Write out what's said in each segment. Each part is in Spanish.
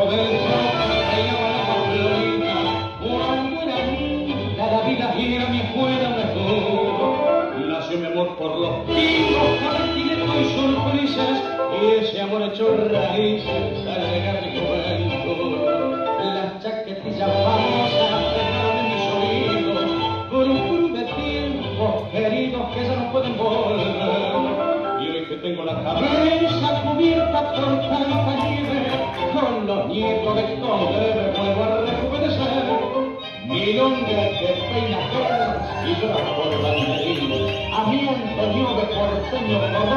Poder. vida y era mi escuela mejor. Nació mi amor por los picos, cartineros y sorpresas, y ese amor echó raíces al llegar mi juventud. Las chaquetillas falsas pegaron en mis oídos, por grupo de tiempos queridos que ya no pueden volver. Y hoy que tengo la cabeza Mi nombre que peina caras y llora por banderín. A mí Antonio de porteño, y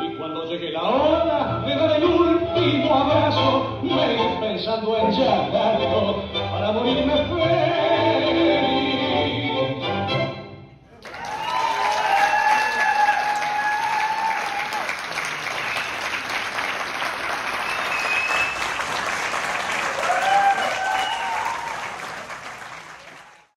Y cuando llegue la hora, le daré el último abrazo, me iré pensando en llamarlo.